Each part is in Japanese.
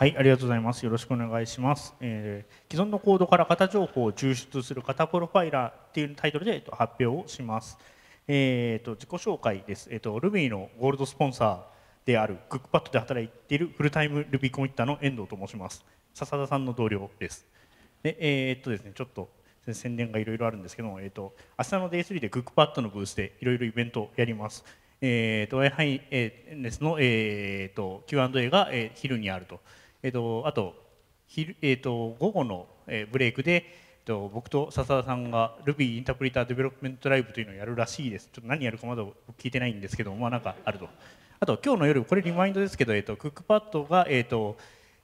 はい、ありがとうございます。よろしくお願いします。えー既存のコードから型情報を抽出する型プロファイラーっていうタイトルで、えっと、発表をします。えーと自己紹介です。えっと Ruby のゴールドスポンサーであるクックパッドで働いているフルタイム Ruby コミッターの遠藤と申します。笹田さんの同僚です。で、えーっとですね、ちょっと宣伝がいろいろあるんですけども、えっと明日の Day3 でクックパッドのブースでいろいろイベントをやります。えっと Wi-Fi えーですの、えーっと Q&A が、えー昼にあると。えっとあと昼、えっと午後の、えブレイクで、えっと僕と笹田さんが Ruby インタープリターデベロップメントライブというのをやるらしいです。ちょっと何やるかまだ聞いてないんですけど、まあなんかあると。あと今日の夜これリマインドですけど、えっとクックパッドがえっと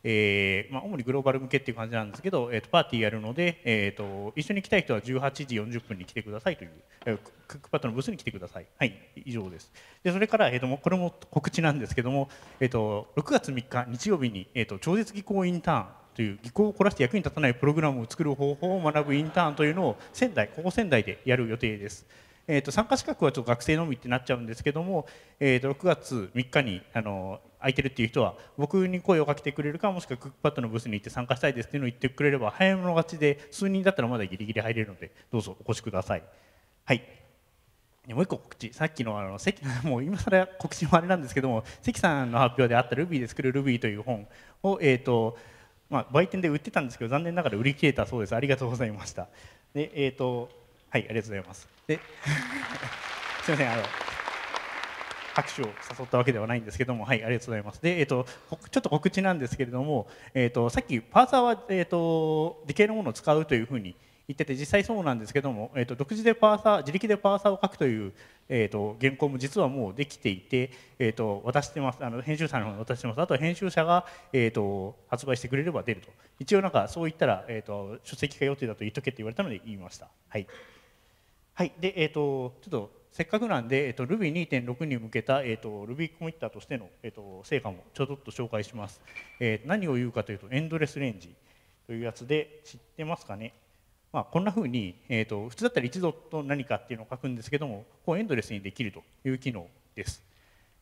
えーまあ、主にグローバル向けっていう感じなんですけど、えー、とパーティーやるので、えー、と一緒に来たい人は18時40分に来てくださいという、えークックパッドのブースに来てください。はい、以上です。でそれから、えー、ともうこれも告知なんですけども、えー、と6月3日日曜日に、えー、と超絶技巧インターンという技巧を凝らして役に立たないプログラムを作る方法を学ぶインターンというのを仙台ここ仙台でやる予定です。えー、と参加資格はちょっと学生のみってなっちゃうんですけども、えー、と6月3日にあの空いてるっていう人は僕に声をかけてくれるかもしくはクックパッドのブースに行って参加したいですっていうのを言ってくれれば早めの勝ちで数人だったらまだギリギリ入れるのでどうぞお越しください。はい。もう一個告知。さっきのあの関 もう今更告知もあれなんですけども関さんの発表であった Ruby で作る Ruby という本を、えーとまあ、売店で売ってたんですけど残念ながら売り切れたそうです。ありがとうございました。でえっ、とはいありがとうございます。で すいませんあの拍手を誘ったわけではないんですけども、はい、ありがとうございます。で、えっ、と、ちょっと告知なんですけれども、えっ、と、さっきパーサーは、えっ、と、理系のものを使うというふうに言ってて、実際そうなんですけども、えっ、と、独自でパーサー、自力でパーサーを書くという、えっ、と、原稿も実はもうできていて、えっ、と、渡してます、あの、編集者の方に渡してます。あとは編集者が、えっ、と、発売してくれれば出ると。一応なんか、そう言ったら、えっ、と、書籍化予定だと言っとけって言われたので言いました。はい。はい、で、えっ、と、ちょっとせっかくなんで、えっ、と、Ruby2.6 に向けた、えっ、と、Ruby コミッターとしての、えっ、と、成果もちょっと紹介します。えー何を言うかというと、エンドレスレンジというやつで、知ってますかね？まあ、こんなふうに、えっ、と、普通だったら一度と何かっていうのを書くんですけども、こうエンドレスにできるという機能です。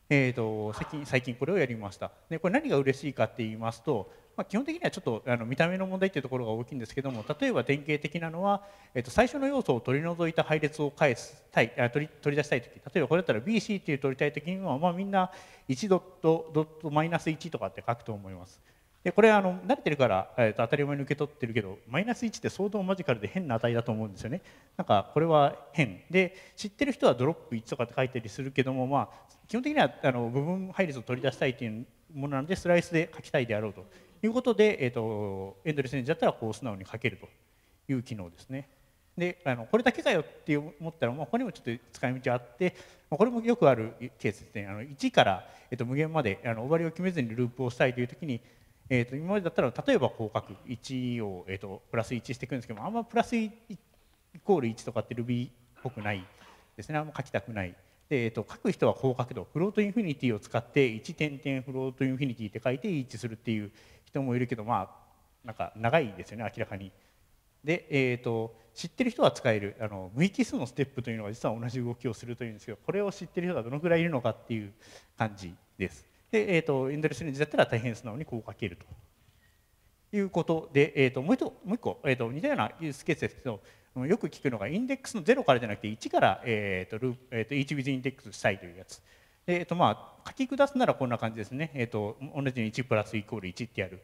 えー、と最近最近これをやりましたでこれ何が嬉しいかって言いますと、まあ、基本的にはちょっとあの見た目の問題っていうところが大きいんですけども例えば典型的なのは、えー、と最初の要素を取り除いた配列を返したいあ取り取り出したい時例えばこれだったら BC っていう取りたい時には、まあ、みんな1ドットドットマイナス1とかって書くと思います。でこれあの慣れてるから、えー、と当たり前に受け取ってるけどマイナス1って相当マジカルで変な値だと思うんですよね。なんかこれは変。で知ってる人はドロップ1とかって書いたりするけどもまあ基本的にはあの部分配列を取り出したいというものなのでスライスで書きたいであろうと。いうことで、えー、とエンドレスレンジだったらこう素直に書けるという機能ですね。であのこれだけかよって思ったら、まあ、他にもちょっと使い道あって、まあ、これもよくあるケースですね。あの1から、えー、と無限まであの終わりを決めずにループをしたいという時にえー、と今までだったら例えばこう書く1を、えー、とプラス1していくんですけどあんまプラスイコール1とかって Ruby っぽくないですねあんま書きたくないで、えー、と書く人はこう書くと Float Infinity を使って1点点 Float Infinity って書いて一致するっていう人もいるけどまあなんか長いですよね明らかに。で、えー、と知ってる人は使えるあの無引数のステップというのが実は同じ動きをするというんですけどこれを知ってる人がどのくらいいるのかっていう感じです。で、えー、とエンドレスレンジだったら大変素直にこう書けるということで、えー、ともう一もう一個、えー、と似たようなユースケースですけどよく聞くのがインデックスの0からじゃなくて1から、えーとルーえー、と each with インデックスしたいというやつ。えーとまあ、書き下すならこんな感じですね、えー、と同じに1プラスイコール1ってやる。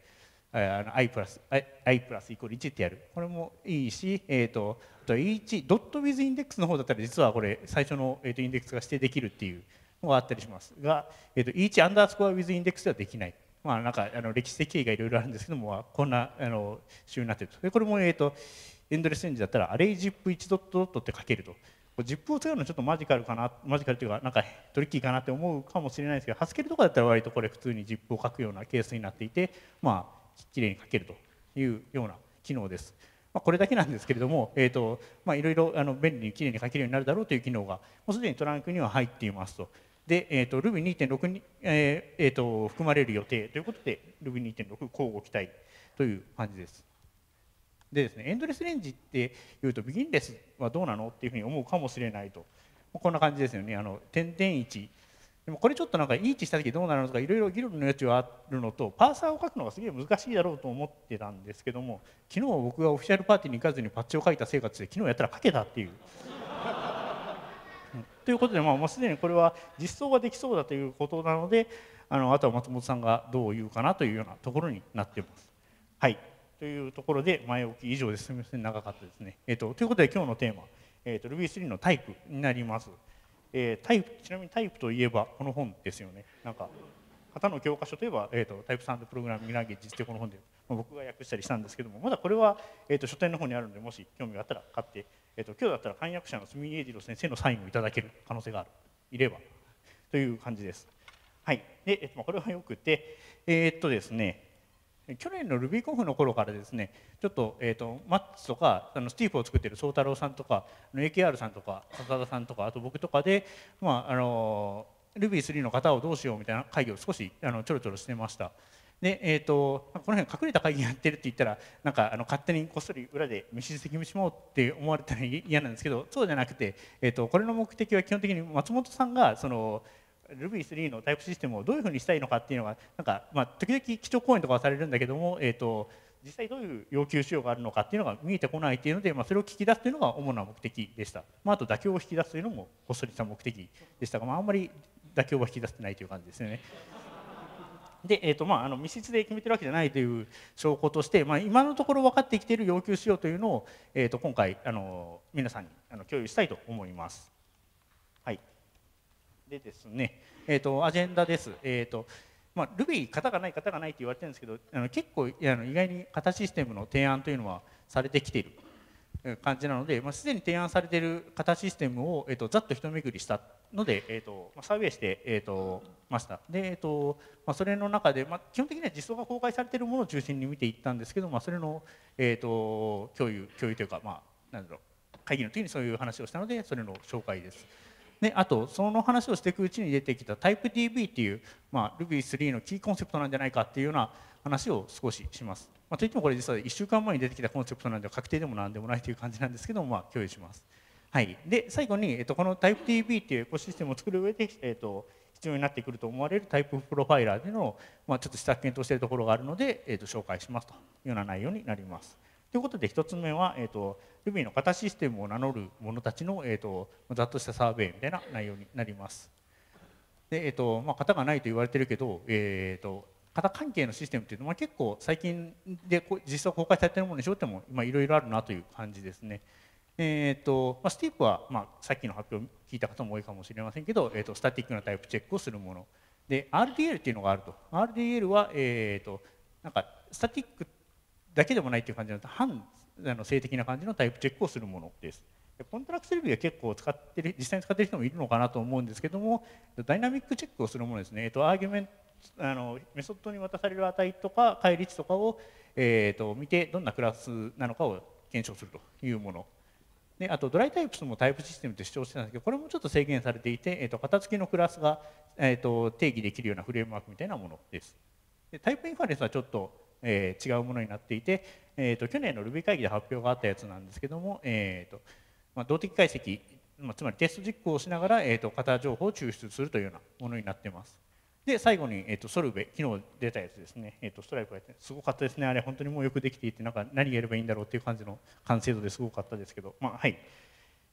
あの i プラス i プラスイコール1ってやる。これもいいし、えー、とあと E1 ドット with インデックスの方だったら実はこれ最初の、えー、とインデックスが指定できるっていうがあったりしますが、えー、と each アンダースコア with インデックスではできない。まあ、なんかあの歴史的経緯がいろいろあるんですけども、こんなあの仕様になっていると。でこれも、えー、とエンドレスレンジだったらアレイ ZIP1 ドットドットって書けると。ZIP を使うのはちょっとマジカルかな、マジカルというか、なんかトリッキーかなって思うかもしれないですけど、ハスケルとかだったら割とこれ普通に ZIP を書くようなケースになっていて、まあ、きれいに書けるというような機能です。まあ、これだけなんですけれども、えーとまあ、いろいろあの便利にきれいに書けるようになるだろうという機能が、もうすでにトランクには入っていますと。で、えー、と Ruby2.6 に、えーえー、と含まれる予定ということで Ruby2.6 交互期待という感じです。でですね、エンドレスレンジっていうとビギンレスはどうなのっていうふうに思うかもしれないとこんな感じですよねあの点々1でもこれちょっとなんかイーチした時どうなるのかいろいろ議論の余地はあるのとパーサーを書くのがすげえ難しいだろうと思ってたんですけども昨日僕がオフィシャルパーティーに行かずにパッチを書いた生活で昨日やったら書けたっていう。ということで、まあ、もうすでにこれは実装ができそうだということなのであのあとは松本さんがどう言うかなというようなところになっています。はいというところで前置き以上ですみません長かったですね。えーと、ということで今日のテーマ、えーと、Ruby3 のタイプになります。えー、タイプちなみにタイプといえばこの本ですよねなんか型の教科書といえば、えーと、タイプ3でプログラミングランゲージってこの本で、まあ、僕が訳したりしたんですけどもまだこれは、えーと、書店の方にあるのでもし興味があったら買って、えーと、今日だったら翻訳者の住井英二郎先生のサインをいただける可能性があるいればという感じです。はいでえーとまあ、これはよくてえー、っとですね去年の RubyConf の頃からですねちょっと,、えーと、マッツとかあのスティープを作っている宗太郎さんとか AKR さんとか笹田さんとかあと僕とかで、まあ、あの Ruby3 の方をどうしようみたいな会議を少しあのちょろちょろしてました。でえーと、この辺隠れた会議やってるって言ったらなんかあの勝手にこっそり裏で飯責めしまおうって思われたら嫌なんですけどそうじゃなくて、えーとこれの目的は基本的に松本さんがその Ruby3 のタイプシステムをどういうふうにしたいのかっていうのがなんか、まあ、時々基調講演とかはされるんだけども、えーと、実際どういう要求仕様があるのかっていうのが見えてこないっていうので、まあ、それを聞き出すというのが主な目的でした、まあ、あと妥協を引き出すというのもこっそりした目的でしたが、まあ、あんまり妥協は引き出してないという感じですよね。で、えーとまあ、あの密室で決めてるわけじゃないという証拠として、まあ、今のところ分かってきている要求仕様というのを、えー、と今回あの皆さんにあの共有したいと思います。はいでですね、えーと、アジェンダです。えーとまあ、Ruby 型がない型がないって言われてるんですけどあの結構あの意外に型システムの提案というのはされてきている感じなので、まあ、すでに提案されている型システムを、えーと、ざっと一巡りしたので、えーとまあ、サーベイして、えーと、ましたで、えーとまあ、それの中で、まあ、基本的には実装が公開されているものを中心に見ていったんですけど、まあ、それの、えー、と共有共有というか、まあ、なんだろう会議の時にそういう話をしたのでそれの紹介です。であとその話をしていくうちに出てきた TypeDB っていう、まあ、Ruby3 のキーコンセプトなんじゃないかっていうような話を少しします。まあ、といってもこれ実は1週間前に出てきたコンセプトなんで確定でもなんでもないという感じなんですけど、まあ、共有します。はい、で最後に、えっと、この TypeDB っていうエコシステムを作る上で、えっと、必要になってくると思われるタイププロファイラーでの、まあ、ちょっと試作検討しているところがあるので、えっと、紹介しますというような内容になります。ということで1つ目は、えーと、Ruby の型システムを名乗る者たちの、えーと、ざっとしたサーベイみたいな内容になります。でえーとまあ、型がないと言われてるけど、えーと、型関係のシステムっていうのは結構最近で実際公開されているものにしようってもいろいろあるなという感じですね。えーとまあ、スティープは、まあ、さっきの発表を聞いた方も多いかもしれませんけど、えーと、スタティックなタイプチェックをするもの。で RDL っていうのがあると。RDL は、えー、となんかスタティックだけでもないっていう感じなので反あの性的な感じのタイプチェックをするものです。コントラクトレビューは結構使ってる実際に使ってる人もいるのかなと思うんですけどもダイナミックチェックをするものですね、えっと、アーギュメンあのメソッドに渡される値とか返り値とかを、えーと、見てどんなクラスなのかを検証するというもの。であとドライタイプスもタイプシステムって主張してたんですけどこれもちょっと制限されていて、えーと、型付きのクラスが、えーと定義できるようなフレームワークみたいなものですでタイプインファレンスはちょっとえー、違うものになっていて、えーと、去年の Ruby 会議で発表があったやつなんですけども、えーとまあ、動的解析、まあ、つまりテスト実行をしながら、えーと、型情報を抽出するというようなものになってます。で最後に、えー、とソルベ昨日出たやつですね、えー、とストライプがやってすごかったですね。あれ本当にもうよくできていてなんか何やればいいんだろうっていう感じの完成度ですごかったですけど。まあはい。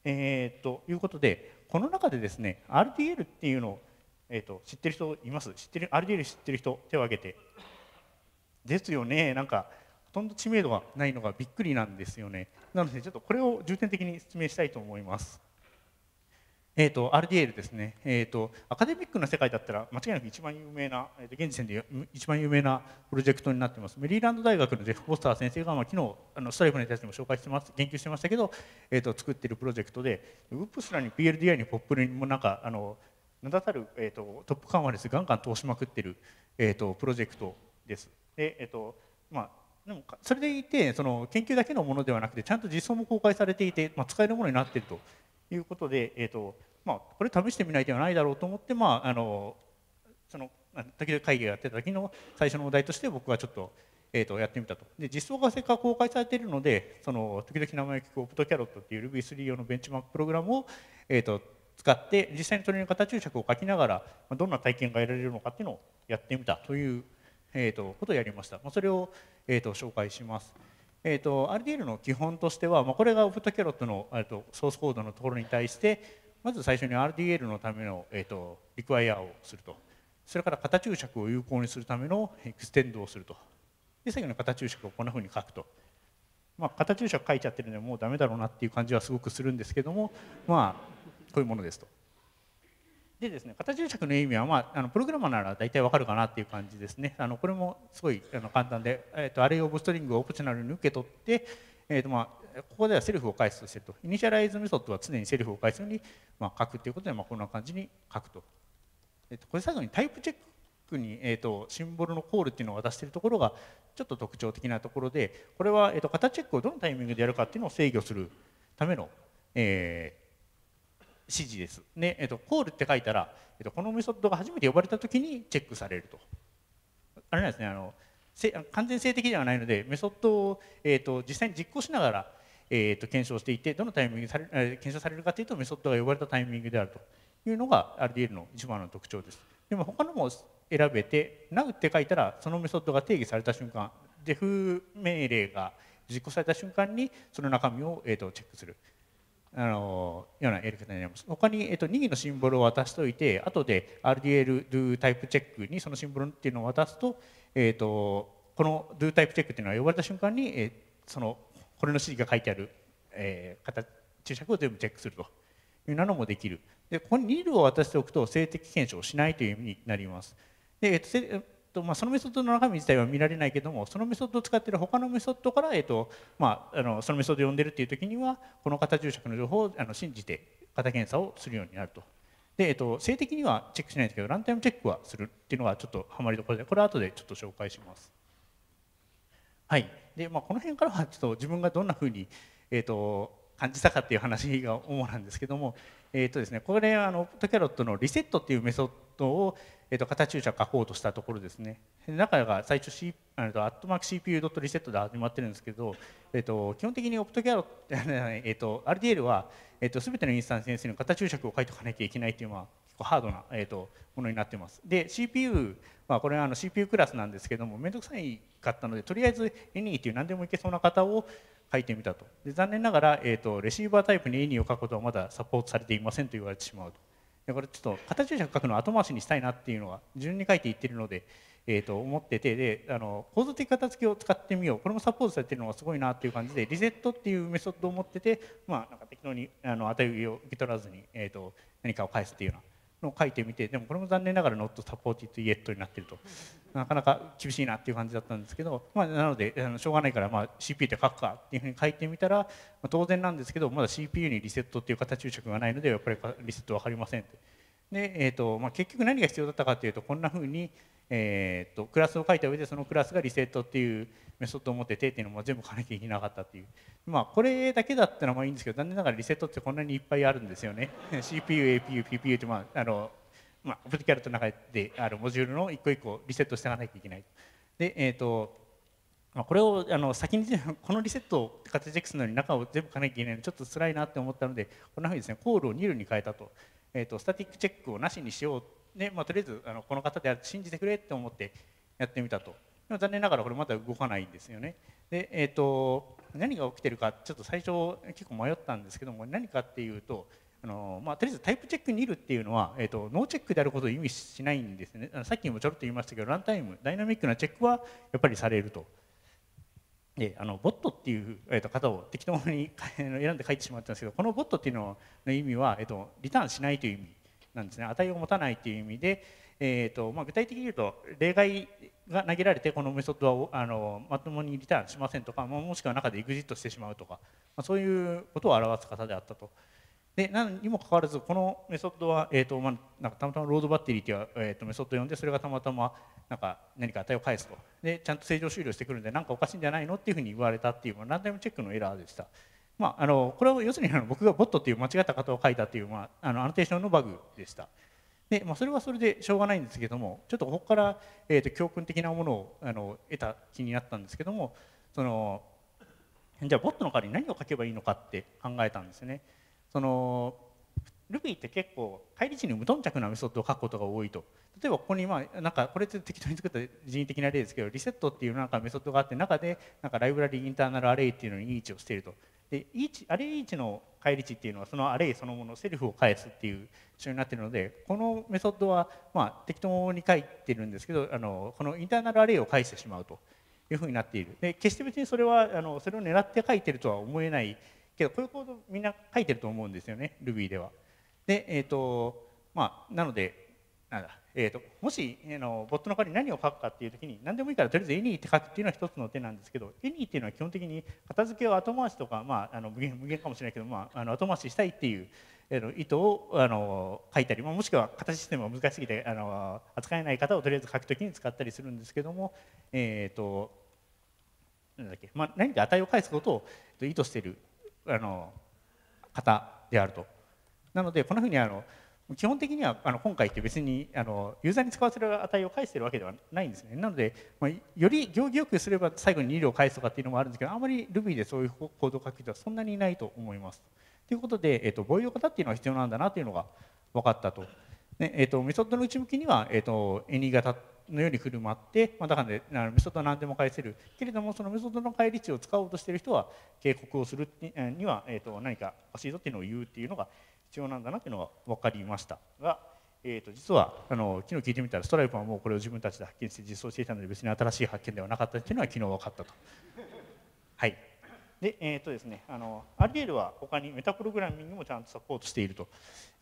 えー、ということでこの中でですね RDL っていうのを、えー、と知ってる人います？知ってる RDL 知ってる人手を挙げて。ですよね。なんかほとんど知名度がないのがびっくりなんですよね。なのでちょっとこれを重点的に説明したいと思います。えーと、RDL ですね、えーと、アカデミックな世界だったら間違いなく一番有名な、えーと、現時点で一番有名なプロジェクトになっています。メリーランド大学のジェフ・フォスター先生が、まあ、昨日あのストライプのやつにも紹介してます言及してましたけど、えー、と作っているプロジェクトでウップスラに PLDI にポップルにもなんかあの名だたる、えー、とトップ緩和ですガンガン通しまくってる、えー、とプロジェクトです。で、えっとまあ、でもそれでいてその研究だけのものではなくてちゃんと実装も公開されていて、まあ、使えるものになっているということで、えっとまあ、これ試してみないではないだろうと思って、まあ、あのその時々会議をやってた時の最初のお題として僕はちょっと,、えー、とやってみたとで実装がせっかく公開されているのでその時々名前を聞くオプトキャロットっていう Ruby3 用のベンチマークプログラムを、えー、と使って実際にそれに型注釈を書きながらどんな体験が得られるのかっていうのをやってみたという、えー、とことをやりました。まあそれを、えー、と紹介します。えーと、RDL の基本としては、まあ、これがオプトキャロットの、えーと、ソースコードのところに対してまず最初に RDL のための、えーと、リクワイアをするとそれから型注釈を有効にするための extend をするとで最後に型注釈をこんなふうに書くと、まあ、型注釈書いちゃってるのでもうダメだろうなっていう感じはすごくするんですけどもまあこういうものですと。でですね、型注釈の意味は、まあ、あのプログラマーなら大体わかるかなっていう感じですね。あのこれもすごいあの簡単で、えーと、 Array of String を optional に受け取って、えーとまあ、ここでは self を返すとしてると。 initialize メソッドは常に self を返すように、まあ、書くということで、まあ、こんな感じに書くと。えーと、これ最後にタイプチェックに、えーと、シンボルのコールっていうのを渡しているところがちょっと特徴的なところで、これは、えー、と型チェックをどのタイミングでやるかっていうのを制御するための、えー、指示です。で、えっと、コールって書いたら、えっと、このメソッドが初めて呼ばれた時にチェックされると。あれなんですね、あの完全性的ではないので、メソッドを、えっと、実際に実行しながら、えっと、検証していて、どのタイミングされ、検証されるかというと、メソッドが呼ばれたタイミングであるというのが RDL の一番の特徴です。でも他のも選べて、Now って書いたら、そのメソッドが定義された瞬間、def 命令が実行された瞬間に、その中身を、えー、とチェックする。あのようなやり方になります。他に、えっと、2義のシンボルを渡しておいて、後で RDL do タイプチェックにそのシンボルっていうのを渡すと、えっと、この do タイプチェックっていうのは呼ばれた瞬間に、えそのこれの指示が書いてある、えー、形注釈を全部チェックするというのもできる。で、ここに nil を渡しておくと静的検証をしないという意味になります。で、えっとまあ、そのメソッドの中身自体は見られないけどもそのメソッドを使っている他のメソッドから、えっとまあ、あのそのメソッドを呼んでるっていう時にはこの型注釈の情報をあの信じて型検査をするようになると。で、えっと、性的にはチェックしないんですけどランタイムチェックはするっていうのがちょっとハマりどころでこれは後でちょっと紹介します。はいでまあ、この辺からはちょっと自分がどんなふうに、えっと、感じたかっていう話が主なんですけども、えーとですね、これあのトキャロットのリセットっていうメソッドを、えー、と型注釈書こうとしたところですね。中が最初、C、あのアットマーク CPU.reset で始まってるんですけど、えー、と基本的にオプトキャロット、えー、と RDL は、えー、と全てのインスタンス先生に型注釈を書いておかなきゃいけないっていうのはハードな、えー、とものになってます。で CPU はこれはあの CPU クラスなんですけども面倒くさいかったのでとりあえず Any っていう何でもいけそうな型を書いてみたと。で残念ながら、えーと、レシーバータイプに Any を書くことはまだサポートされていませんと言われてしまうと。でこれちょっと型注釈書くの後回しにしたいなっていうのは順に書いていってるので、えー、と思っててであの構造的片付けを使ってみよう。これもサポートされてるのがすごいなっていう感じでリセットっていうメソッドを持ってて、まあ、なんか適当にあの値を受け取らずに、えー、と何かを返すっていうようなの書いてみてでもこれも残念ながら not supported yet になってると。なかなか厳しいなっていう感じだったんですけど、まあ、なのであのしょうがないから、まあ、CPU で書くかっていうふうに書いてみたら、まあ、当然なんですけどまだ CPU にリセットっていう形注釈がないのでやっぱりリセット分かりませんって。で、えーとまあ、結局何が必要だったかというとこんなふうに、えーと、クラスを書いた上でそのクラスがリセットっていうメソッドを持っててっていうのも全部書かなきゃいけなかったっていう、まあ、これだけだったらまあいいんですけど残念ながらリセットってこんなにいっぱいあるんですよね。CPU、APU、PPU って、まああのまあ、オプティキャルトの中であるモジュールの一個一個リセットしていかなきゃいけないで、えーとまあ、これをあの先に このリセットを形チェックするのに中を全部書かなきゃいけないのちょっと辛いなって思ったのでこんなふうにですねコールをニルに変えたと,、えーと、スタティックチェックをなしにしようで、まあ、とりあえずあのこの方である信じてくれって思ってやってみたと。でも残念ながらこれまだ動かないんですよね。で、えーと、何が起きてるかちょっと最初結構迷ったんですけども何かっていうとあのまあ、とりあえずタイプチェックにいるっていうのは、えーと、ノーチェックであることを意味しないんですね。さっきもちょろっと言いましたけどランタイムダイナミックなチェックはやっぱりされると。であのボットっていう、えー、と方を適当に選んで書いてしまったんですけどこのボットっていうのの意味は、えーと、リターンしないという意味。なんですね値を持たないという意味で、えーとまあ、具体的に言うと例外が投げられてこのメソッドはあのまともにリターンしませんとか、もしくは中でエグジットしてしまうとか、まあ、そういうことを表す方であったと。で何にもかかわらずこのメソッドは、えーとまあ、なんかたまたまロードバッテリーという、えー、とメソッドを呼んでそれがたまたまなんか何か値を返すとでちゃんと正常終了してくるんで何かおかしいんじゃないのっていうふうに言われたっていう、まあ、ランダムチェックのエラーでした。まあ、あのこれは要するにあの僕がボットっていう間違った型を書いたっていう、まあ、あのアノテーションのバグでした。でまあ、それはそれでしょうがないんですけどもちょっとここから、えー、と教訓的なものをあの得た気になったんですけどもそのじゃあボットの代わりに何を書けばいいのかって考えたんですね。その Ruby って結構返り値に無頓着なメソッドを書くことが多いと例えばここにまあなんかこれって適当に作った人為的な例ですけどリセットっていうなんかメソッドがあって中でなんかライブラリインターナルアレイっていうのにイーチをしているとでイチアレイイーチの返り値っていうのはそのアレイそのものセルフを返すっていう仕様になってるのでこのメソッドはまあ適当に書いてるんですけどあのこのインターナルアレイを返してしまうというふうになっているで決して別にそれはあのそれを狙って書いてるとは思えないけどこういうコードみんな書いてると思うんですよね Ruby では。で、えーとまあ、なのでなんだ、えーと、もし、えー、のボットの代わりに何を書くかっていう時に何でもいいからとりあえず any って書くっていうのは一つの手なんですけど any っていうのは基本的に片付けを後回しとか、まあ、あの無限無限かもしれないけど、まあ、あの後回ししたいっていう、えー、意図をあの書いたり、まあ、もしくは型システムが難しすぎてあの扱えない方をとりあえず書くときに使ったりするんですけども、えーとなんだっけまあ、何か値を返すことを意図しているあの方であると。なのでこんなふうにあの基本的にはあの今回って別にあのユーザーに使わせる値を返してるわけではないんですね。なので、まあ、より行儀よくすれば最後に2両返すとかっていうのもあるんですけどあまり Ruby でそういうコードを書く人はそんなにいないと思います。ということで、えーと、ボイド型っていうのは必要なんだなというのが分かったと。で、えーと、メソッドの内向きには、えーと、と Any 型のように振る舞って、まあ、だから、ね、メソッドは何でも返せるけれどもそのメソッドの返り値を使おうとしている人は警告をするには、えー、と何か欲しいぞっていうのを言うっていうのが必要なんだなというのが分かりましたが、えー、と実はあの昨日聞いてみたらストライプはもうこれを自分たちで発見して実装していたので別に新しい発見ではなかったというのは昨日分かったと。はいで、えーとですね、あの RDL は他にメタプログラミングもちゃんとサポートしていると,、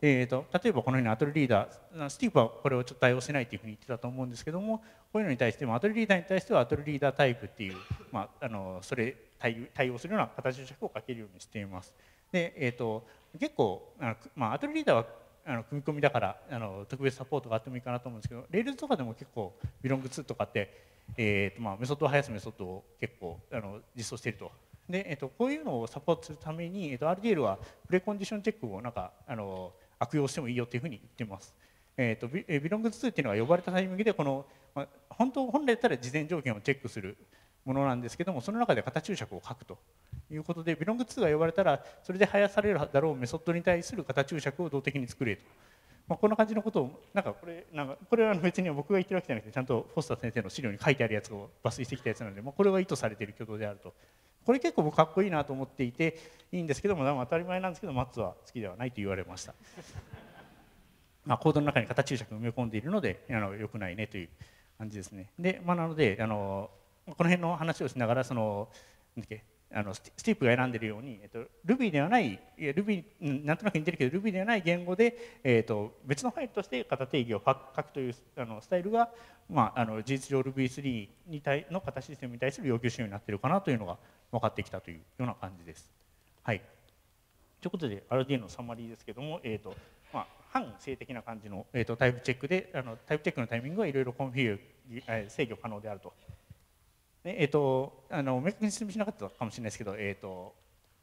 えーと、例えばこのようにアトルリーダースティープはこれをちょっと対応しないというふうに言ってたと思うんですけどもこういうのに対してもアトルリーダーに対してはアトルリーダータイプっていう、まあ、あのそれ対対応するような形の尺をかけるようにしています。でえーと、結構あの、まあ、アトルリーダーはあの組み込みだからあの特別サポートがあってもいいかなと思うんですけど Rails とかでも結構 Belong2 とかって、えーとまあ、メソッドを生やすメソッドを結構あの実装しているとで、えーと、こういうのをサポートするために、えーと、RDL はプレコンディションチェックをなんかあの悪用してもいいよというふうに言ってます。えーと、ビ Belong2 っていうのが呼ばれたタイミングでこの、まあ、本当本来だったら事前条件をチェックするものなんですけどもその中で型注釈を書くということで Belong2 が呼ばれたらそれで生やされるだろうメソッドに対する型注釈を動的に作れと、まあ、こんな感じのことをなんかこれなんかこれは別に僕が言ってるわけじゃなくてちゃんとフォスター先生の資料に書いてあるやつを抜粋してきたやつなので、まあ、これは意図されている挙動であると。これ結構僕かっこいいなと思っていていいんですけども当たり前なんですけどマッツは好きではないと言われました。まあコードの中に型注釈を埋め込んでいるのであのよくないねという感じですね。で、まあ、なのであのこの辺の話をしながらそのなんけあのスティープが選んでいるように、えっと、Ruby ではないいや Ruby なんとなく似てるけど Ruby ではない言語で、えっと、別のファイルとして型定義を書くというあのスタイルが、まあ、あの事実上 Ruby3 に対の型システムに対する要求仕様になっているかなというのが分かってきたというような感じです。はい、ということで RDL のサマリーですけども、えっとまあ、半静的な感じの、えっと、タイプチェックであのタイプチェックのタイミングはいろいろコンフィグ制御可能であるとえっ、ー、とあの明確に説明しなかったかもしれないですけど、えっ、と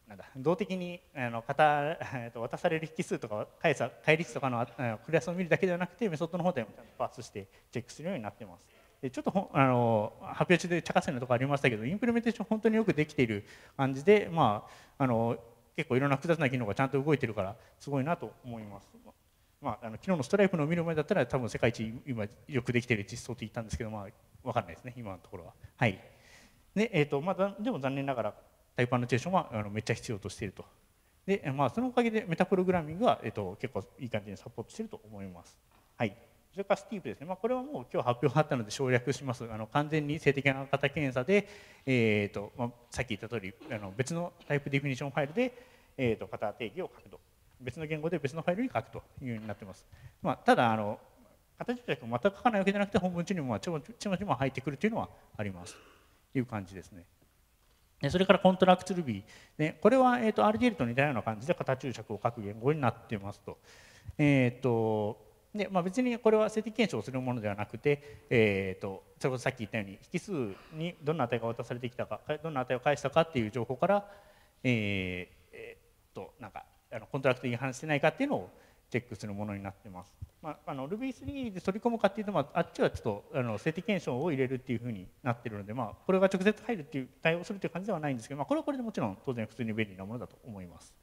なんだ動的にあの型、えー、と渡される引数とか返さ返り値とかのあのクラスを見るだけではなくてメソッドの方でもパーツしてチェックするようになってます。でちょっとあの発表中で茶化せのところありましたけどインプレメンテーション本当によくできている感じで、まあ、あの結構いろんな複雑な機能がちゃんと動いてるからすごいなと思います。まあ、あの昨日のストライプの見る前だったら多分世界一今よくできている実装って言ったんですけど、まあ、分かんないですね今のところは。はいでえーとまあ、でも残念ながらタイプアノテーションはあのめっちゃ必要としていると。で、まあ、そのおかげでメタプログラミングは、えーと、結構いい感じにサポートしていると思います。はい。それからスティープですね、まあ、これはもう今日発表があったので省略します。あの完全に性的な型検査で、えーとまあ、さっき言った通りあり別のタイプディフィニションファイルで、えーと、型定義を書くと。別の言語で別のファイルに書くというようになってます、まあ、ただあの型自体全く書かないわけじゃなくて本文中にもちょちまちま入ってくるというのはあります。いう感じですね。それからコントラクト Ruby、ね、これは、えーと、RDL と似たような感じで型注釈を書く言語になっていますと。えーとでまあ、別にこれは静的検証をするものではなくて、えーと、それこそさっき言ったように引数にどんな値が渡されてきたかどんな値を返したかっていう情報から、えーえー、となんかあの contract に違反してないかっていうのをチェックするものになってます。まあ、あの Ruby3 で取り込むかっていうと、まあ、あっちはちょっとあの静的検証を入れるっていうふうになってるので、まあ、これが直接入るっていう対応するっていう感じではないんですけど、まあ、これはこれでもちろん当然普通に便利なものだと思います。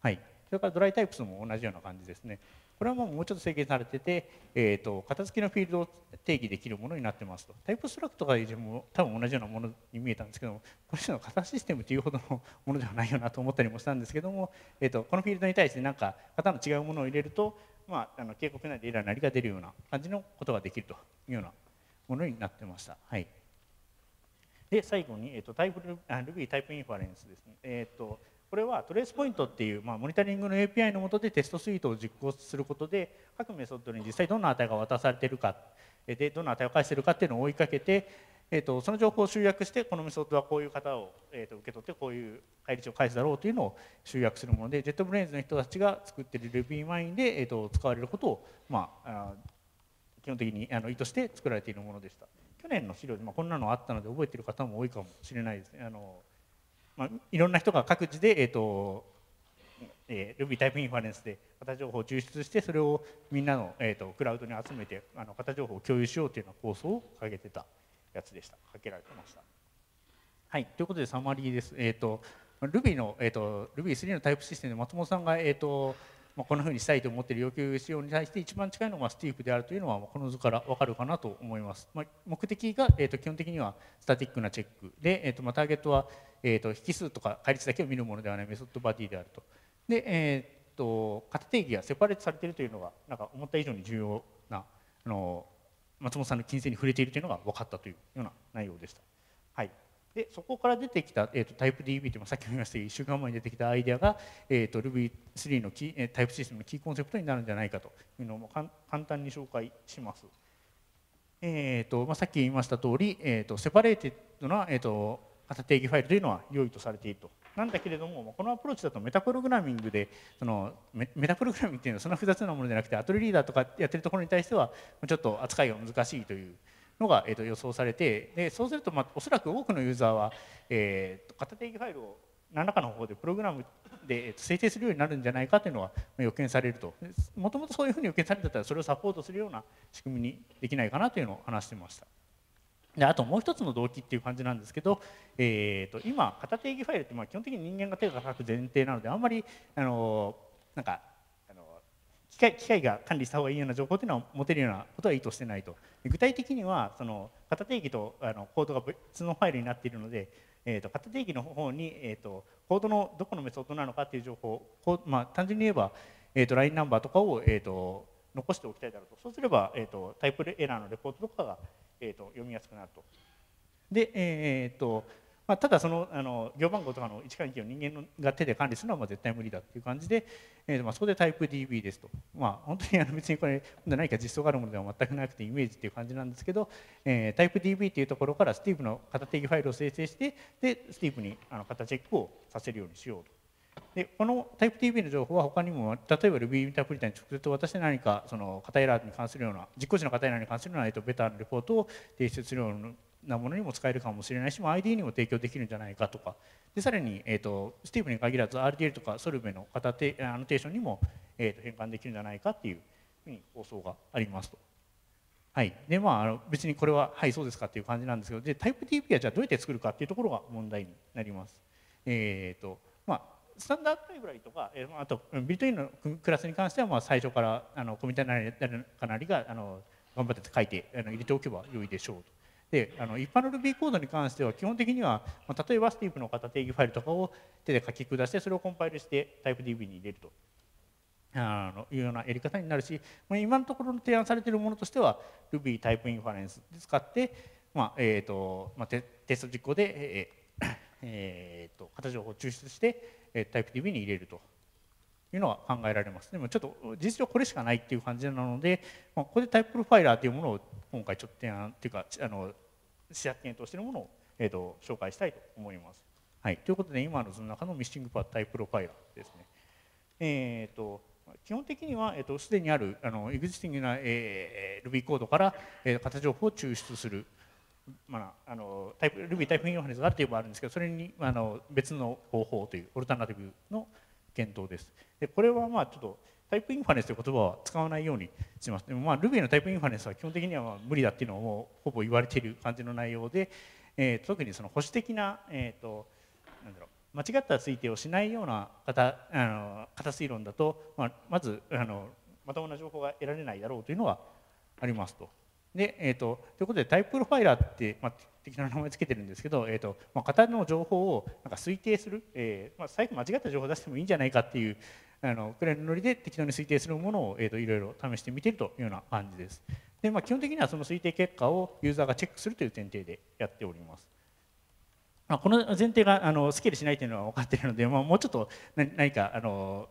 はい、それから dry-types も同じような感じですねこれはもうちょっと制限されてて、えーと、型付きのフィールドを定義できるものになってますと TypeStruct がも多分同じようなものに見えたんですけどもこれの型システムというほどのものではないよなと思ったりもしたんですけども、えーと、このフィールドに対して何か型の違うものを入れると、まあ、あの警告内でエラーなりが出るような感じのことができるというようなものになってました。はいで最後に、えーと、タイプ Ruby タイプインファレンスですね。えーとこれはトレースポイントっていう、まあ、モニタリングの API の下でテストスイートを実行することで各メソッドに実際どんな値が渡されているかでどんな値を返しているかっていうのを追いかけて、えーと、その情報を集約してこのメソッドはこういう方を、えーと、受け取ってこういう返り値を返すだろうというのを集約するもので JetBrains の人たちが作っている RubyMine で、えーと、使われることを、まあ、基本的にあの意図して作られているものでした。去年の資料で、まあ、こんなのあったので覚えている方も多いかもしれないですね。あのまあ、いろんな人が各自で、えーとえー、Ruby タイプインファレンスで型情報を抽出してそれをみんなの、えーと、クラウドに集めてあの型情報を共有しようというような構想を掲げてたやつでしたかけられてました。はい、ということでサマリーです。えーと、Ruby の、えーと、Ruby3 のタイプシステムで松本さんが、えーとまあ、こんなふうにしたいと思っている要求仕様に対して一番近いのがスティープであるというのはこの図から分かるかなと思います。まあ、目的が、えー、と基本的にはスタティックなチェックで、えーとまあ、ターゲットは、えー、と引数とか倍率だけを見るものではないメソッドバディであると。で、えーと、型定義がセパレートされているというのがなんか思った以上に重要なあの松本さんの琴線に触れているというのが分かったというような内容でした。はいでそこから出てきた、えーと、 type DB というさっきも言いました1週間前に出てきたアイデアが、えーと、Ruby3 の key type system の key concept になるんじゃないかというのを簡単に紹介します。えーとまあ、さっき言いました通り、えー、と separated な、えー、と型定義ファイルというのは良いとされていると。なんだけれどもこのアプローチだとメタプログラミングでそのメタプログラミングっていうのはそんな複雑なものじゃなくて attr_reader とかやってるところに対してはちょっと扱いが難しいというのが、えー、と予想されてでそうすると、まあ、おそらく多くのユーザーは、えー、型定義ファイルを何らかの方法でプログラムで制定するようになるんじゃないかというのは予見されると。もともとそういうふうに予見されてたらそれをサポートするような仕組みにできないかなというのを話してました。であともう一つの動機っていう感じなんですけど、えーと、今型定義ファイルってまあ基本的に人間が手が書く前提なのであんまりあのなんか機械機械が管理した方がいいような情報というのは持てるようなことは意図してないと具体的にはその型定義とあのコードが別のファイルになっているので、えーと、型定義の方に、えーと、コードのどこのメソッドなのかという情報まあ、単純に言えば、えーと、ラインナンバーとかを、えー、と残しておきたいだろうとそうすれば、えー、とタイプエラーのレポートとかが、えー、と読みやすくなると。で、えーとまあ、ただそのあの行番号とかの位置関係を人間が手で管理するのはまあ絶対無理だっていう感じで、えーまあ、そこでタイプ DB ですと、まあ、本当にあの別にこれ何か実装があるものでは全くなくてイメージっていう感じなんですけど、えー、タイプ DB っていうところからスティーブの型定義ファイルを生成してでスティーブにあの型チェックをさせるようにしようと。でこのタイプ DB の情報は他にも例えば Ruby インタープリターに直接渡して何かその型エラーに関するような実行時の型エラーに関するようなベターなレポートを提出するようなものにも使えるかもしれないし、まあ、ID にも提供できるんじゃないかとかでさらに、えーと、スティーブに限らず RDL とかソルベの型アノテーションにも、えーと、変換できるんじゃないかっていうふうに構想がありますと。はいでまあ、あの別にこれははいそうですかっていう感じなんですけどでタイプ TP はじゃあどうやって作るかっていうところが問題になります。えーとまあ、スタンダードライブラリとか、えー、あとビルトインのクラスに関しては、まあ、最初からあのコミュニティかなりがあの頑張って書いてあの入れておけば良いでしょうと。であの一般の Ruby コードに関しては基本的には、まあ、例えば Steve の型定義ファイルとかを手で書き下してそれをコンパイルして TypeDB に入れると。あのいうようなやり方になるし、まあ、今のところの提案されているものとしては Ruby タイプインファレンスで使って、まあえーとまあ、テテスト実行で、えーえーと、型情報を抽出して、TypeDB に入れると。いうのは考えられます。でもちょっと実上これしかないっていう感じなので、まあ、ここで Type Profiler というものを今回ちょっと提案というかあの試作検討しているものを、えーと、紹介したいと思います。はい、ということで今の図の中の missing part、Type Profiler ですね。えーと、基本的には、えーと、すでにあるあの existing な、えー、Ruby コードから、えー、型情報を抽出する、まあ、あのタイプ Ruby タイプインファレンスがあるというのもあるんですけどそれにあの別の方法という alternative の検討です。でこれはまあちょっとタイプインファレンスという言葉は使わないようにします。でもまあ Ruby のタイプインファレンスは基本的にはまあ無理だっていうのはもうほぼ言われている感じの内容で、えー、特にその保守的な、えーと、なんだろう間違った推定をしないような型あの型推論だと、まあ、まずあのまともな情報が得られないだろうというのはありますと。で、えーと、ということでタイププロファイラーって、まあ、適当な名前つけてるんですけど、えーとまあ、型の情報をなんか推定する、えーまあ、最後間違った情報を出してもいいんじゃないかっていうあのくらいのノリで適当に推定するものを、えーと、いろいろ試してみてるというような感じです。で、まあ、基本的にはその推定結果をユーザーがチェックするという前提でやっております。まあ、この前提があのスケールしないというのは分かっているので、まあ、もうちょっと何かあの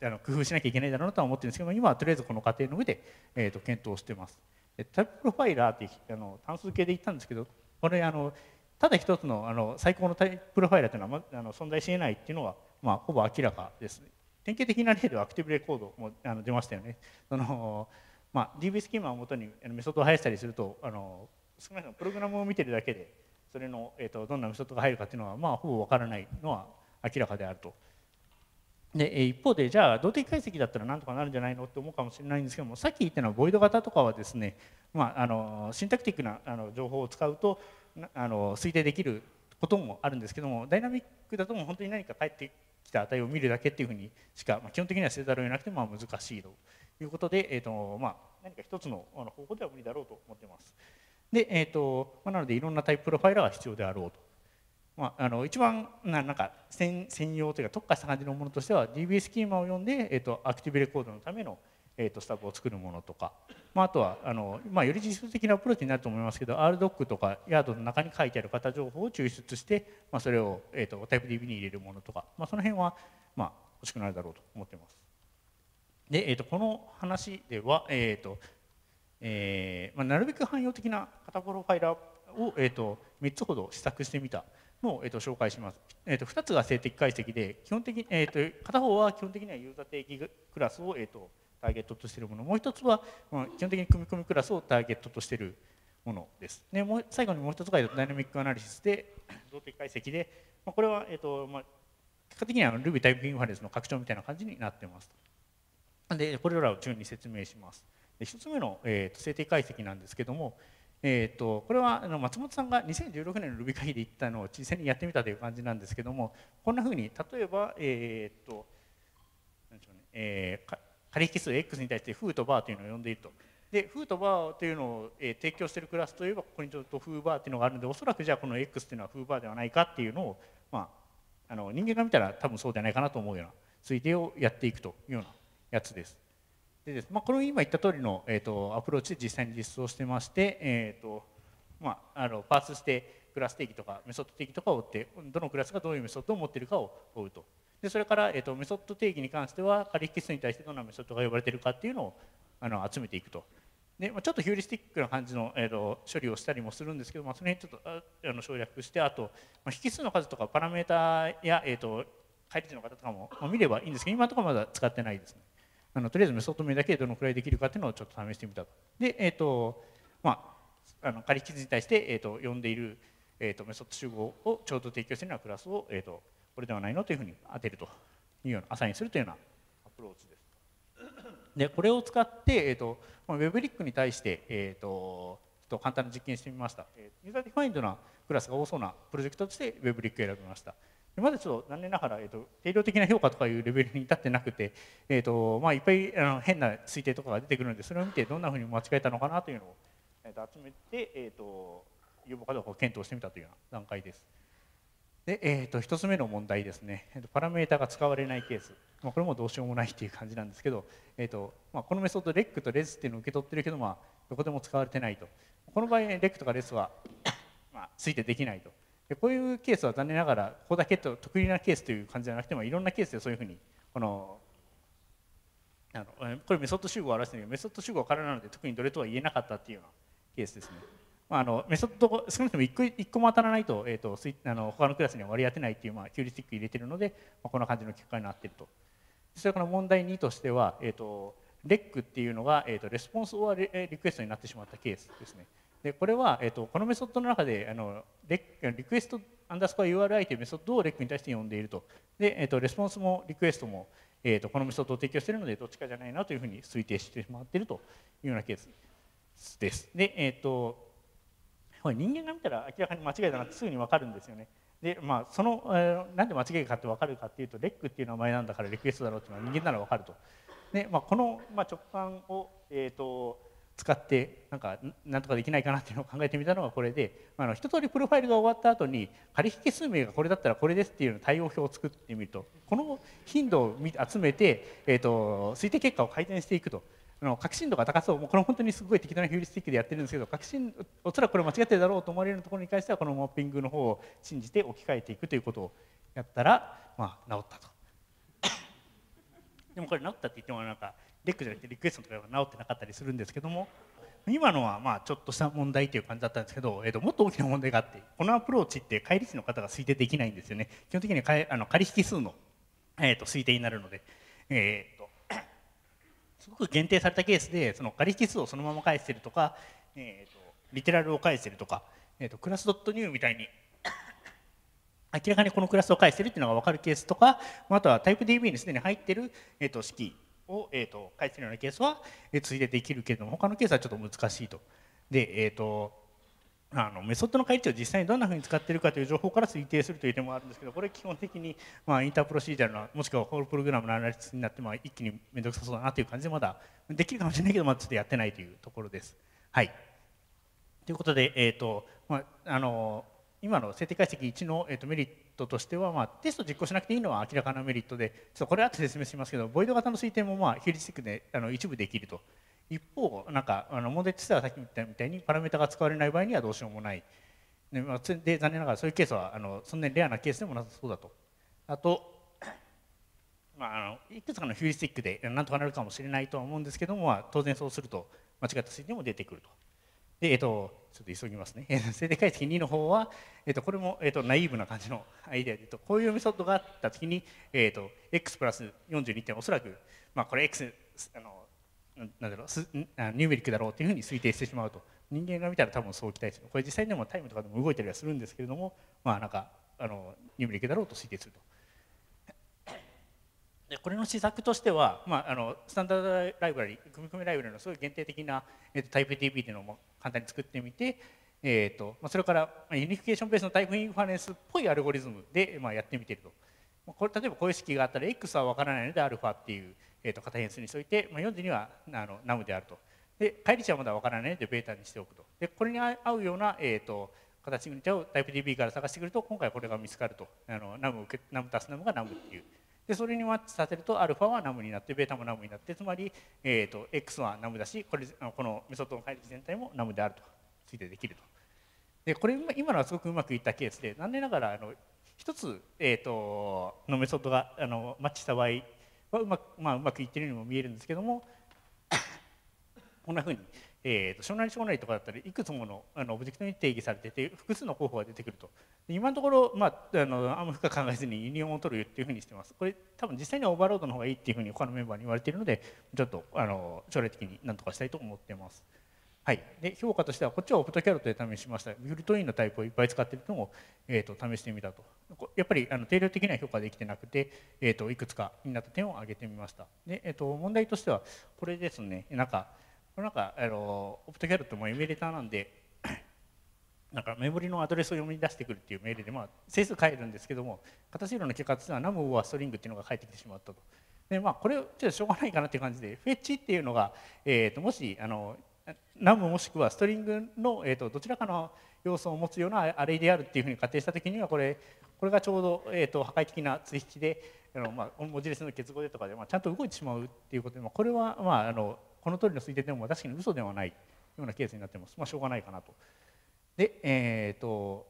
あの工夫しなきゃいけないだろうなとは思ってるんですけど今はとりあえずこの過程の上で、えー、と検討してます。タイププロファイラーってあの単数形で言ったんですけどこれあのただ一つのあの最高のタイププロファイラーというのは、ま、あの存在しえないっていうのは、まあ、ほぼ明らかです、典型的な例ではアクティブレコードもあの出ましたよね。そのまあ、DB スキーマをもとにメソッドを生やしたりするとあの少なくともプログラムを見てるだけでそれの、えーと、どんなメソッドが入るかっていうのは、まあ、ほぼわからないのは明らかであると。で一方でじゃあ動的解析だったらなんとかなるんじゃないのって思うかもしれないんですけどもさっき言ったのはボイド型とかはですね、まあ、あのシンタクティックなあの情報を使うとあの推定できることもあるんですけどもダイナミックだとも本当に何か返ってきた値を見るだけっていうふうにしか、まあ、基本的にはせざるを得なくて、まあ、難しいということで、えーとまあ、何か一つの方法では無理だろうと思ってます。でえーとまあ、なのでいろんなタイププロファイラーが必要であろうと。まあ、あの一番ななんか専専用というか特化した感じのものとしては DB スキーマを読んで、えーと、アクティブレコードのための、えーと、スタブを作るものとか、まあ、あとはあの、まあ、より実質的なアプローチになると思いますけど RDoc とか YARD の中に書いてある型情報を抽出して、まあ、それを、えーと、とタイプ DB に入れるものとか、まあ、その辺は、まあ、欲しくなるだろうと思っています。で、えー、とこの話では、えーとえーまあ、なるべく汎用的な型プロファイラーを、えー、と3つほど試作してみたのを、えー、と紹介します。えー、と2つが静的解析で基本的、えー、と片方は基本的にはユーザー定義クラスを、えー、とターゲットとしているものもう一つは、まあ、基本的に組み込みクラスをターゲットとしているものです。でもう最後にもう一つがダイナミックアナリシスで動的解析で、まあ、これは、えーとまあ、結果的には Ruby タイプインファレンスの拡張みたいな感じになっています。でこれらを順に説明します。で1つ目の、えーと、静的解析なんですけども、えーと、これはあの松本さんが2016年の Ruby 会で言ったのを実際にやってみたという感じなんですけどもこんなふうに例えば、えーとなんでしょうねえー、仮引数 X に対してフーとバーというのを呼んでいると。でフーとバーというのを、えー、提供しているクラスといえばここにちょっとフーバーというのがあるのでおそらくじゃあこの X というのはフーバーではないかっていうのを、まあ、あの人間が見たら多分そうじゃないかなと思うような推定をやっていくというようなやつです。でです、まあ、この今言った通りの、えーと、アプローチで実際に実装してまして、えーとまあ、あのパースしてクラス定義とかメソッド定義とかを追ってどのクラスがどういうメソッドを持っているかを追うと。でそれから、えーと、メソッド定義に関しては仮引数に対してどんなメソッドが呼ばれているかっていうのをあの集めていくと。で、まあ、ちょっとヒューリスティックな感じの、えーと、処理をしたりもするんですけど、まあ、その辺ちょっとあの省略してあと、まあ、引数の数とかパラメータや、えー、と返り値の方とかも、まあ、見ればいいんですけど今のところまだ使ってないですね。あのとりあえずメソッド名だけでどのくらいできるかっていうのをちょっと試してみたと。で、えっ、ー、と、まあ、あの仮引数に対して、えーと、呼んでいる、えーと、メソッド集合をちょうど提供しているようなクラスを、えーと、これではないのというふうに当てるというような assign するというようなアプローチです。でこれを使って、えーとまあ、 WEBrick に対して、えー、とちょっと簡単な実験してみました。 user-defined なクラスが多そうなプロジェクトとして WEBrick を選びました。まだちょっと残念ながら、えーと、定量的な評価とかいうレベルに至ってなくて、えーとまあ、いっぱいあの変な推定とかが出てくるのでそれを見てどんなふうに間違えたのかなというのを、えー、と集めて、えーと、有望かどうかを検討してみたというような段階です。で、えー、と1つ目の問題ですね、えー、とパラメータが使われないケース、まあ、これもどうしようもないっていう感じなんですけど、えーとまあ、このメソッドレックとレスっていうのを受け取ってるけど、まあ、どこでも使われてないと。この場合レックとかレスはまあ、ついてできないと。でこういうケースは残念ながらここだけと得意なケースという感じじゃなくてもいろんなケースでそういうふうにこのあのこれメソッド集合を表してるけどメソッド集合からなので特にどれとは言えなかったっていうようなケースですね。まあ、あのメソッド少なくとも1個 ,1 個も当たらないと,、えーと、とあの他のクラスには割り当てないっていう、まあ、 heuristic 入れてるので、まあ、こんな感じの結果になっていると。それから問題2としては、えーと、 req っていうのが、えーと、 Response or Request になってしまったケースですね。でこれは、えーと、このメソッドの中であのレリクエストアンダースコア URI というメソッドをレックに対して呼んでいると。で、えーと、レスポンスもリクエストも、えーと、このメソッドを提供しているのでどっちかじゃないなというふうに推定してしまっているというようなケースです。で、えーと、これ人間が見たら明らかに間違いだなってすぐに分かるんですよね。でまあその、えー、なんで間違いかって分かるかっていうとレックっていう名前なんだからリクエストだろうっていうのは人間なら分かると。でまあ、この、まあ、直感を、えーと使ってなんかなんとかできないかなっていうのを考えてみたのがこれであの一通りプロファイルが終わった後に仮引数名がこれだったらこれですっていう対応表を作ってみるとこの頻度を集めて、えーと、推定結果を改善していくと。あの確信度が高そうもうこれ本当にすごい適当なヒューリスティックでやってるんですけど確信おそらくこれ間違ってるだろうと思われるところに関してはこのマッピングの方を信じて置き換えていくということをやったら、まあ、治ったと。でもこれ治ったって言ってもなんかレックじゃなくてリクエストとかが直ってなかったりするんですけども今のはまあちょっとした問題という感じだったんですけど、えー、ともっと大きな問題があってこのアプローチって乖離値の方が推定できないんですよね。基本的にはあの仮引数の、えー、と推定になるので、えーと、すごく限定されたケースでその仮引数をそのまま返してるとか、えーと、リテラルを返してるとか、えーと、クラスドットニューみたいに 明らかにこのクラスを返してるっていうのが分かるケースとかあとはタイプ DB にすでに入ってる、えー、と式を、えーと、返せるようなケースは、えー、ついでできるけれども他のケースはちょっと難しいと。で、えーと、あのメソッドの開示を実際にどんなふうに使っているかという情報から推定するという点もあるんですけどこれ基本的に、まあ、インタープロシージャルなもしくはホールプログラムのアナリスになって、まあ、一気に面倒くさそうだなという感じでまだできるかもしれないけど、まだちょっとやってないというところです。はい、ということで、えーとまあ、あの今の生定解析1の、えーと、メリットとしては、まあ、テスト実行しなくていいのは明らかなメリットでちょっとこれ後で説明しますけどボイド型の推定も、まあ、ヒューリスティックであの一部できると。一方なんかあの問題としてはさっき言ったみたいにパラメータが使われない場合にはどうしようもない。で,、まあ、で残念ながらそういうケースはあのそんなにレアなケースでもなさそうだと。あとまあ、あのいくつかのヒューリスティックでなんとかなるかもしれないとは思うんですけども、まあ、当然そうすると間違った推定も出てくると。で、えっと、ちょっと急ぎますね。静電解析2の方は、えっと、これも、えっと、ナイーブな感じのアイデアで言うと、こういうメソッドがあったときに、えっと、x プラス42点、おそらく、まあ、これ x、あの、なんだろう、ニューメリックだろうというふうに推定してしまうと。人間が見たら多分そう期待する。これ実際でもタイムとかでも動いたりはするんですけれども、まあ、なんか、あの、ニューメリックだろうと推定すると。でこれの施策としては、まあ、あのスタンダードライブラリ組み込みライブラリのすごい限定的な、えーと、タイプ DB というのも簡単に作ってみて、えーとまあ、それから、 unification ベースの type inference っぽいアルゴリズムで、まあ、やってみてると。これ例えばこういう式があったら X は分からないので α っていう、えーと、型変数にしといて、まあ、40にはあの Num であると。で返り値はまだ分からないのでベータにしておくと。でこれに合うような、えーと、型にをタイプ DB から探してくると今回これが見つかると。あの Num Num 足す Num が Num っていう。でそれにマッチさせるとアルファは Num になってベータも Num になってつまり、えーと、X はナムだしこれこのメソッドの解析全体も Num であると推定できると。でこれ今のはすごくうまくいったケースで残念ながらあの一つ、えーと、のメソッドがあのマッチした場合はうまく,、まあ、うまくいってるようにも見えるんですけどもこんなふうにえーと、小なり小なりとかだったらいくつものあのオブジェクトに定義されてて複数の候補が出てくると。今のところ、まあ、あのあんま深く考えずに union を取るっていうふうにしてます。これ多分実際には overload の方がいいっていうふうに他のメンバーに言われているのでちょっとあの将来的に何とかしたいと思ってます。はい、で評価としてはこっちはオプトキャロットで試しました。ビルトインのタイプをいっぱい使っているのを、えーと、試してみたと。やっぱりあの定量的には評価できてなくて、えーと、いくつかになった点を挙げてみました。で、えーと問題としてはこれですね。なんかこれなんかあのオプトキャルトもエミュレーターなんで なんかメモリのアドレスを読み出してくるっていうメールで、まあ、整数変えるんですけども形色の結果としてはナムはストリングっていうのが返ってきてしまったと。でまあ、これちょっとしょうがないかなっていう感じでフェッチっていうのが、えー、ともしあのナムもしくはストリングの、えー、とどちらかの要素を持つようなアレイであるっていうふうに仮定した時にはこれこれがちょうど、えー、と破壊的な追引であの、まあ、文字列の結合でとかで、まあ、ちゃんと動いてしまうっていうことで、まあ、これは、まあ、あのこの通りの推定でも確かに嘘ではないようなケースになってます。まあ、しょうがないかなと。で、えっ、ー、と、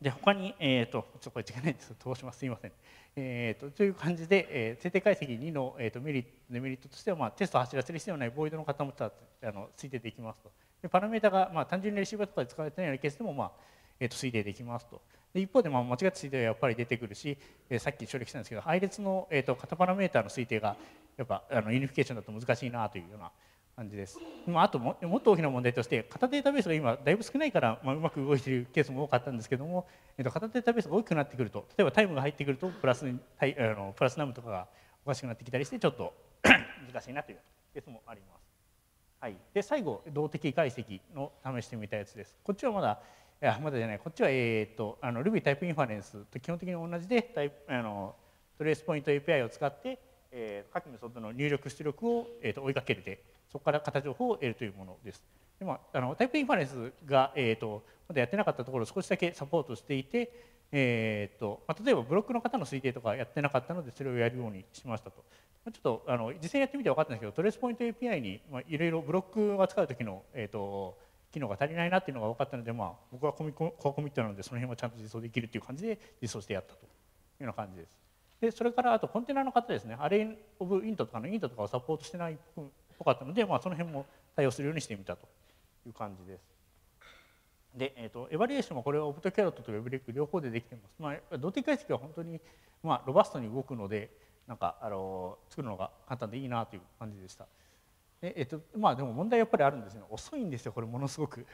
で、他に、え、ー、と、ちょっとこれ違いないです。通します。すいません。え、ー、と、という感じで、えー、静的解析2の、えーと、メリット、デメリットとしては、まあ、テストを走らせる必要のない void の型もあの推定できますと。で、パラメータが、まあ、単純にレシーバーとかで使われてないようなケースでも、まあ、えー、と推定できますと。で一方で、まあ、間違った推定はやっぱり出てくるし、えー、さっき処理したんですけど配列の、えーと、型パラメーターの推定がやっぱあの unification だと難しいなというような感じです。まあ、あとももっと大きな問題として型データベースが今だいぶ少ないから、まあ、うまく動いているケースも多かったんですけども、えっと、型データベースが大きくなってくると例えばタイムが入ってくるとプラスあのプラスナムとかがおかしくなってきたりしてちょっと 難しいなというケースもあります。はい、で最後動的解析の試してみたやつです。こっちはまだいやまだじゃないこっちは、えーと、あの Ruby タイプインファレンスと基本的に同じでタイプあのトレースポイント API を使って、えー、各メソッドの入力出力を、えーと、追いかけるでそこから型情報を得るというものです。でまあ、のタイプインファレンスが、えーと、まだやってなかったところを少しだけサポートしていて、えーとまあ、例えばブロックの方の推定とかやってなかったのでそれをやるようにしましたと。ちょっとあの実際やってみて分かったんですけどトレースポイント API に、まあ、いろいろブロックを扱う時の、えーと機能が足りないなっていうのが分かったので、まあ、僕はコミコアコミットなのでその辺はちゃんと実装できるっていう感じで実装してやったというような感じです。でそれからあとコンテナの方ですねアレイオブイントとかのイントとかをサポートしてないっぽかったので、まあ、その辺も対応するようにしてみたという感じです。で、えーと、エバリエーションもこれはオブトキャロットとウェブレック両方でできてます。まあ、動的解析は本当に、まあ、ロバストに動くのでなんかあの作るのが簡単でいいなという感じでした。ええっとまあでも問題やっぱりあるんですよ。遅いんですよこれものすごく。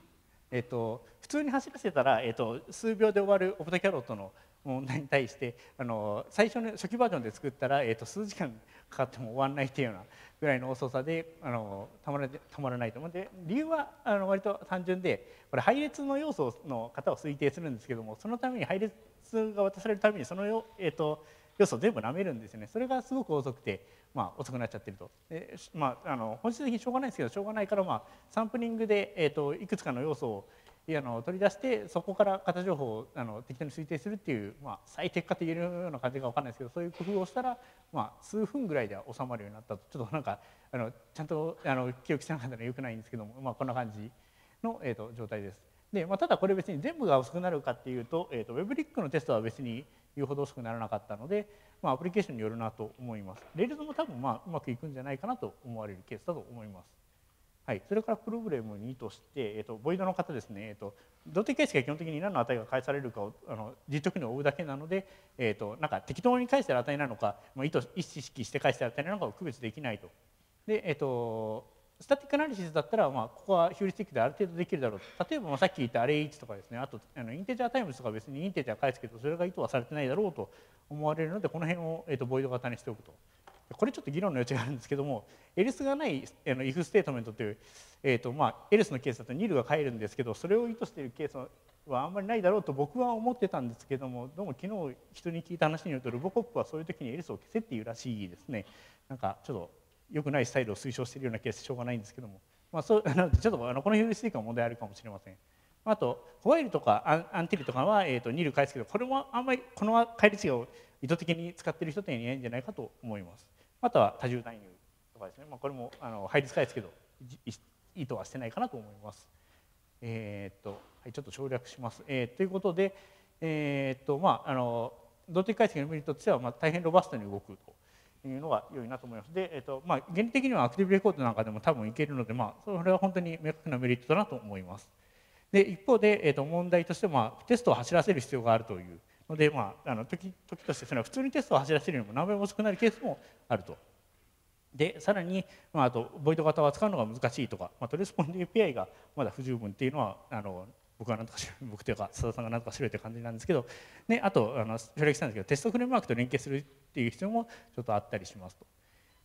えっと普通に走らせたら、えっと、数秒で終わるオプトキャロットの問題に対してあの最初の初期バージョンで作ったら、えっと、数時間かかっても終わらないっていうようなぐらいの遅さであのたまらたまらないと思うんで理由はあの割と単純でこれ配列の要素の型を推定するんですけどもそのために配列が渡されるためにそのよ、えっと、要素全部なめるんですよね。それがすごく遅くてまあ、遅くなっちゃってると。で、まあ、あの本質的にしょうがないですけどしょうがないから、まあ、サンプリングで、えーと、いくつかの要素をあの取り出してそこから型情報をあの適当に推定するっていう、まあ、最適化と言えるような感じが分かんないですけどそういう工夫をしたら、まあ、数分ぐらいでは収まるようになったと。ちょっとなんかあのちゃんとあの記憶してなかったのはよくないんですけども、まあ、こんな感じの、えーと、状態です。でまあ、ただこれ別に全部が遅くなるかっていうと,、えーと、と WebRick のテストは別に言うほど遅くならなかったので、まあ、アプリケーションによるなと思います。 Rails も多分まあうまくいくんじゃないかなと思われるケースだと思います。はい、それから problem 2として、えーと、 void の型ですね、えーと、動的解析は基本的に何の値が返されるかをあの実直に追うだけなので、えーと、なんか適当に返してる値なのか、まあ、意図意識して返してる値なのかを区別できないと。でえー、と static analysis だったら、まあ、ここはヒューリスティックである程度できるだろう例えばまあさっき言った Array each とかですね。あとあの Integer times とか別に Integer 返すけどそれが意図はされてないだろうと思われるのでこの辺を、えー、と void 型にしておくと。これちょっと議論の余地があるんですけども else がないあの if ステートメントという、えーとまあ、 else のケースだと nil が返るんですけどそれを意図しているケースはあんまりないだろうと僕は思ってたんですけどもどうも昨日人に聞いた話によるとルボコップはそういう時にエルスを消せっていうらしいですね。なんかちょっと良くないスタイルを推奨しているようなケースしょうがないんですけどもまあ、そう なのちょっとあのこのヒューリスティックは問題あるかもしれません。あとホワイルとかアンティルとかは、えーと、ニル返すけどこれもあんまりこの返り値を意図的に使っている人っていないんじゃないかと思います。あとは多重代入とかですね、まあ、これもあの配列返すけど意図はしてないかなと思います。えー、っとはい、ちょっと省略します。えー、ということで、えー、っとまあ、あの動的解析のメリットとしては、まあ、大変ロバストに動くと。いうのが良いなと思います。で、えっとまあ、原理的にはアクティブレコードなんかでも多分いけるので、まあ、それは本当に明確なメリットだなと思います。で一方で、えっと、問題としてまあ、テストを走らせる必要があるというので、まあ、あの時時としてそれは普通にテストを走らせるよりも何倍も遅くなるケースもあると。でさらに、まあ、あとボイド型を扱うのが難しいとか、まあ、トレスポンド API がまだ不十分っていうのはあの僕はなんとかしろ僕というか佐田さんがなんとかしろって感じなんですけど、ね、あとあの省略したんですけどテストフレームワークと連携するっていう必要もちょっとあったりしますと。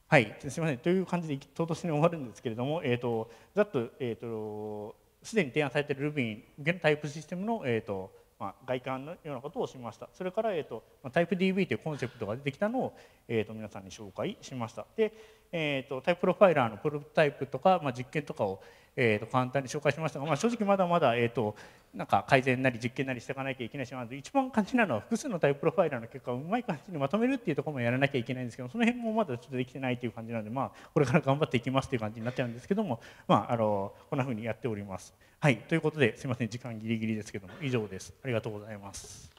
はい、すみません。という感じで唐突に終わるんですけれども、えーと、ざっと,、えーと、すでに提案されている Ruby 向のタイプシステムの、えーとまあ、外観のようなことをしました。それから、えーと、まあ、タイプ DB というコンセプトが出てきたのを、えー、と皆さんに紹介しました。で、えー、とタイププロファイラーのプロトタイプとか、まあ、実験とかを、えー、と簡単に紹介しましたが、まあ、正直まだまだ、えー、となんか改善なり実験なりしていかなきゃいけないしまず一番肝心なのは複数のタイププロファイラーの結果をうまい感じにまとめるっていうところもやらなきゃいけないんですけどその辺もまだちょっとできてないという感じなので、まあ、これから頑張っていきますという感じになっちゃうんですけども、まあ、あのこんなふうにやっております。はいということですみません時間ギリギリですけども以上です。ありがとうございます。